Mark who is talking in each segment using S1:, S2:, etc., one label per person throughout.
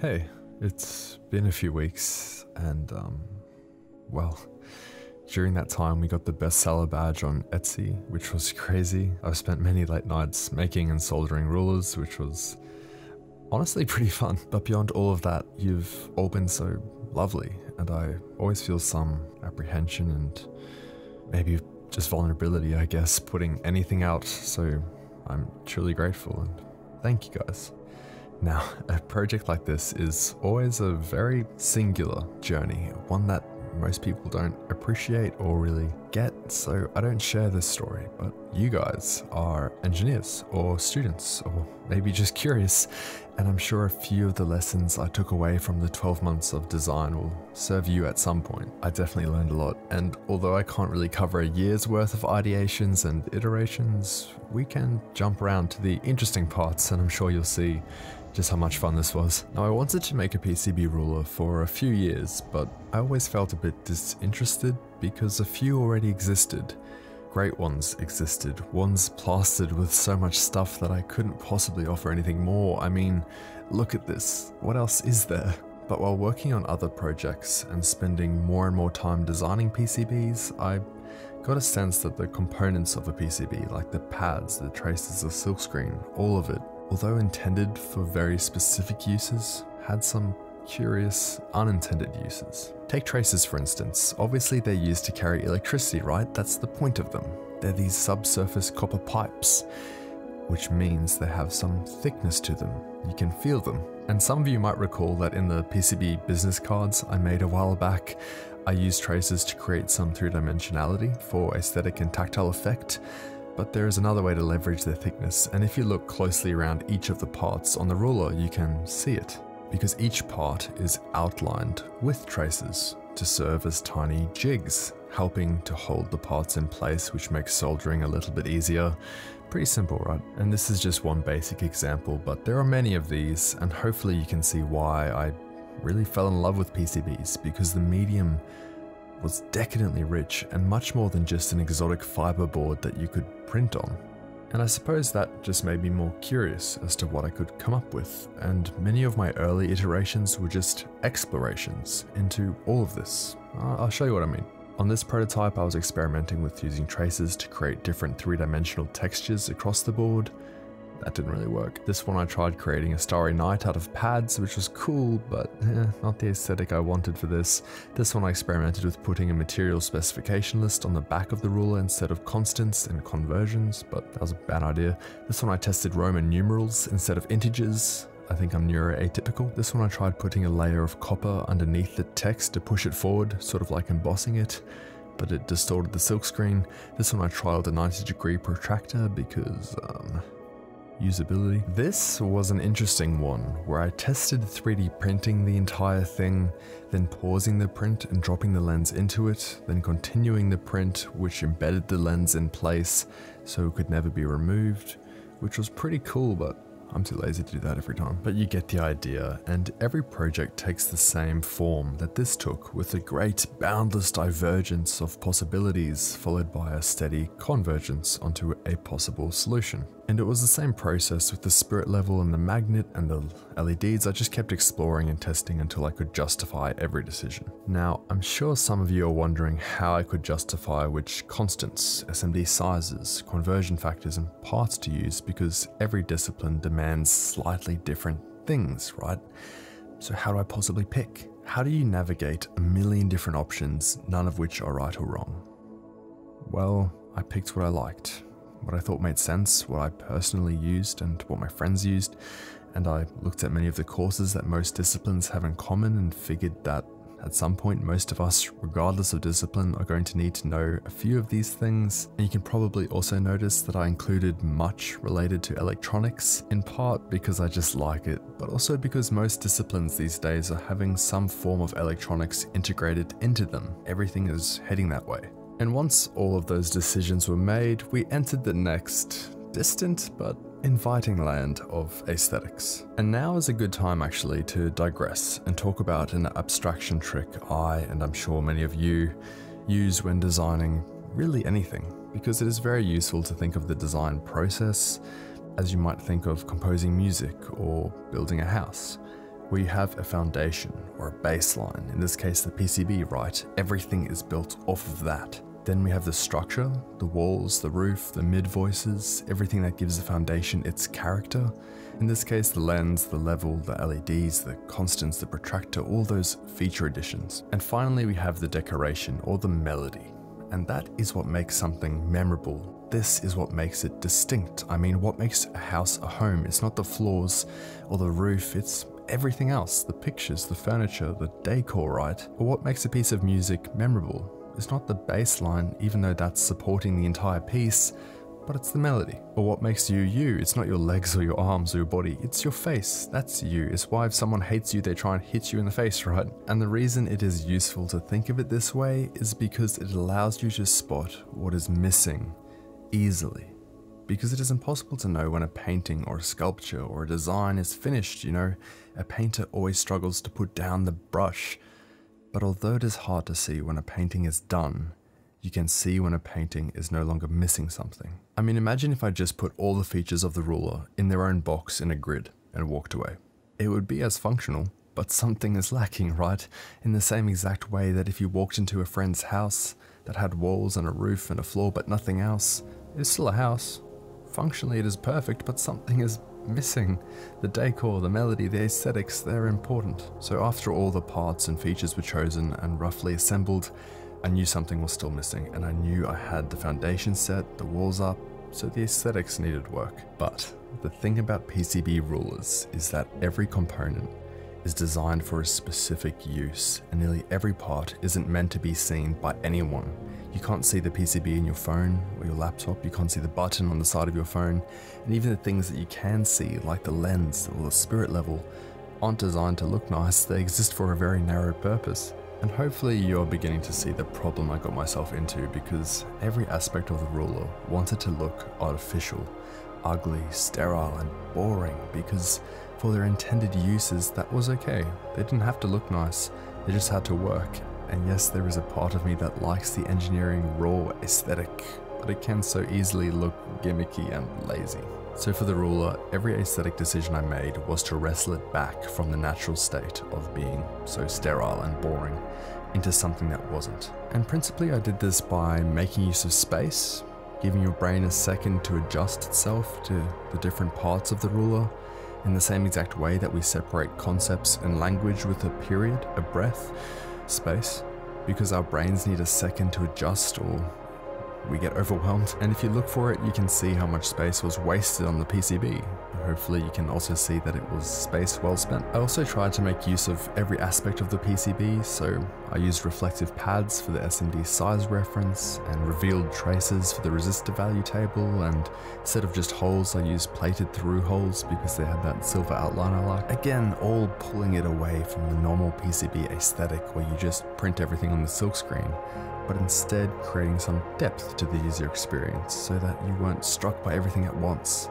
S1: Hey, it's been a few weeks, and um, well, during that time we got the bestseller badge on Etsy, which was crazy. I've spent many late nights making and soldering rulers, which was honestly pretty fun. But beyond all of that, you've all been so lovely, and I always feel some apprehension and maybe just vulnerability, I guess, putting anything out. So I'm truly grateful and thank you guys. Now, a project like this is always a very singular journey, one that most people don't appreciate or really get, so I don't share this story. But you guys are engineers or students, or maybe just curious, and I'm sure a few of the lessons I took away from the 12 months of design will serve you at some point. I definitely learned a lot, and although I can't really cover a year's worth of ideations and iterations, we can jump around to the interesting parts, and I'm sure you'll see just how much fun this was. Now I wanted to make a PCB ruler for a few years, but I always felt a bit disinterested because a few already existed. Great ones existed, ones plastered with so much stuff that I couldn't possibly offer anything more. I mean, look at this, what else is there? But while working on other projects and spending more and more time designing PCBs, I got a sense that the components of a PCB, like the pads, the traces, the silkscreen, all of it although intended for very specific uses, had some curious, unintended uses. Take traces for instance. Obviously they're used to carry electricity, right? That's the point of them. They're these subsurface copper pipes, which means they have some thickness to them. You can feel them. And some of you might recall that in the PCB business cards I made a while back, I used traces to create some three-dimensionality for aesthetic and tactile effect, but there is another way to leverage their thickness, and if you look closely around each of the parts on the ruler, you can see it, because each part is outlined with traces to serve as tiny jigs, helping to hold the parts in place, which makes soldering a little bit easier. Pretty simple, right? And this is just one basic example, but there are many of these, and hopefully you can see why I really fell in love with PCBs, because the medium was decadently rich and much more than just an exotic fiber board that you could print on. And I suppose that just made me more curious as to what I could come up with, and many of my early iterations were just explorations into all of this. I'll show you what I mean. On this prototype, I was experimenting with using traces to create different three-dimensional textures across the board, that didn't really work. This one I tried creating a Starry Night out of pads, which was cool, but eh, not the aesthetic I wanted for this. This one I experimented with putting a material specification list on the back of the ruler instead of constants and conversions, but that was a bad idea. This one I tested Roman numerals instead of integers. I think I'm neuroatypical. This one I tried putting a layer of copper underneath the text to push it forward, sort of like embossing it but it distorted the silkscreen. This one I trialed a 90 degree protractor because, um, usability. This was an interesting one where I tested 3D printing the entire thing, then pausing the print and dropping the lens into it, then continuing the print which embedded the lens in place so it could never be removed, which was pretty cool but I'm too lazy to do that every time. But you get the idea, and every project takes the same form that this took, with a great boundless divergence of possibilities, followed by a steady convergence onto a possible solution. And it was the same process with the spirit level and the magnet and the LEDs, I just kept exploring and testing until I could justify every decision. Now, I'm sure some of you are wondering how I could justify which constants, SMD sizes, conversion factors and parts to use because every discipline demands slightly different things, right? So how do I possibly pick? How do you navigate a million different options, none of which are right or wrong? Well, I picked what I liked what I thought made sense, what I personally used, and what my friends used. And I looked at many of the courses that most disciplines have in common and figured that at some point, most of us, regardless of discipline, are going to need to know a few of these things. And you can probably also notice that I included much related to electronics, in part because I just like it, but also because most disciplines these days are having some form of electronics integrated into them. Everything is heading that way. And once all of those decisions were made, we entered the next, distant but inviting land of aesthetics. And now is a good time actually to digress and talk about an abstraction trick I, and I'm sure many of you, use when designing really anything, because it is very useful to think of the design process as you might think of composing music or building a house. you have a foundation or a baseline, in this case the PCB, right? Everything is built off of that. Then we have the structure, the walls, the roof, the mid voices, everything that gives the foundation its character. In this case, the lens, the level, the LEDs, the constants, the protractor, all those feature additions. And finally, we have the decoration or the melody. And that is what makes something memorable. This is what makes it distinct. I mean, what makes a house a home? It's not the floors or the roof, it's everything else the pictures, the furniture, the decor, right? But what makes a piece of music memorable? It's not the bass line, even though that's supporting the entire piece, but it's the melody. Or what makes you you? It's not your legs or your arms or your body, it's your face. That's you. It's why if someone hates you, they try and hit you in the face, right? And the reason it is useful to think of it this way is because it allows you to spot what is missing easily. Because it is impossible to know when a painting or a sculpture or a design is finished, you know, a painter always struggles to put down the brush. But although it is hard to see when a painting is done, you can see when a painting is no longer missing something. I mean, imagine if I just put all the features of the ruler in their own box in a grid and walked away. It would be as functional, but something is lacking, right? In the same exact way that if you walked into a friend's house that had walls and a roof and a floor but nothing else, it's still a house. Functionally, it is perfect, but something is missing. The decor, the melody, the aesthetics, they're important. So after all the parts and features were chosen and roughly assembled, I knew something was still missing, and I knew I had the foundation set, the walls up, so the aesthetics needed work. But the thing about PCB rulers is that every component is designed for a specific use, and nearly every part isn't meant to be seen by anyone. You can't see the PCB in your phone or your laptop, you can't see the button on the side of your phone, and even the things that you can see, like the lens or the spirit level, aren't designed to look nice, they exist for a very narrow purpose. And hopefully you're beginning to see the problem I got myself into because every aspect of the ruler wanted to look artificial, ugly, sterile, and boring because for their intended uses that was okay. They didn't have to look nice, they just had to work. And yes, there is a part of me that likes the engineering raw aesthetic, but it can so easily look gimmicky and lazy. So for the ruler, every aesthetic decision I made was to wrestle it back from the natural state of being so sterile and boring into something that wasn't. And principally I did this by making use of space, giving your brain a second to adjust itself to the different parts of the ruler, in the same exact way that we separate concepts and language with a period, a breath, space, because our brains need a second to adjust or we get overwhelmed. And if you look for it, you can see how much space was wasted on the PCB. Hopefully you can also see that it was space well spent. I also tried to make use of every aspect of the PCB, so I used reflective pads for the SMD size reference, and revealed traces for the resistor value table, and instead of just holes, I used plated through holes because they had that silver outline I like. Again, all pulling it away from the normal PCB aesthetic where you just print everything on the silkscreen but instead creating some depth to the user experience so that you weren't struck by everything at once.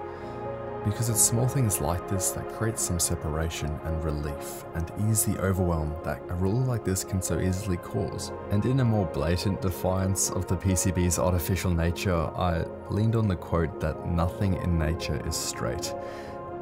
S1: Because it's small things like this that create some separation and relief and ease the overwhelm that a ruler like this can so easily cause. And in a more blatant defiance of the PCB's artificial nature, I leaned on the quote that nothing in nature is straight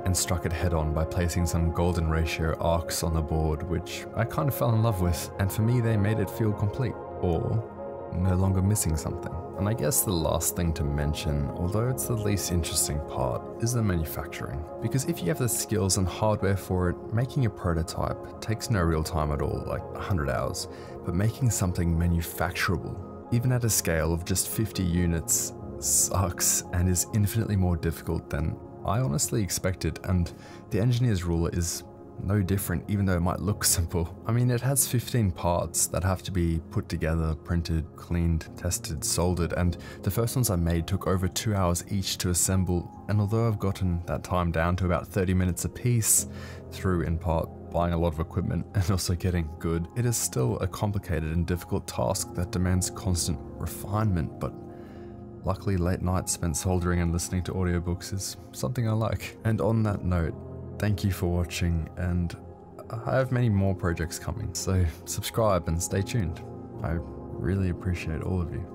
S1: and struck it head on by placing some golden ratio arcs on the board, which I kind of fell in love with, and for me they made it feel complete. Or no longer missing something. And I guess the last thing to mention, although it's the least interesting part, is the manufacturing. Because if you have the skills and hardware for it, making a prototype takes no real time at all, like 100 hours, but making something manufacturable, even at a scale of just 50 units, sucks and is infinitely more difficult than I honestly expected, and the engineer's ruler is no different, even though it might look simple. I mean, it has 15 parts that have to be put together, printed, cleaned, tested, soldered, and the first ones I made took over two hours each to assemble, and although I've gotten that time down to about 30 minutes a piece, through in part buying a lot of equipment and also getting good, it is still a complicated and difficult task that demands constant refinement, but Luckily, late nights spent soldering and listening to audiobooks is something I like. And on that note, Thank you for watching, and I have many more projects coming, so subscribe and stay tuned. I really appreciate all of you.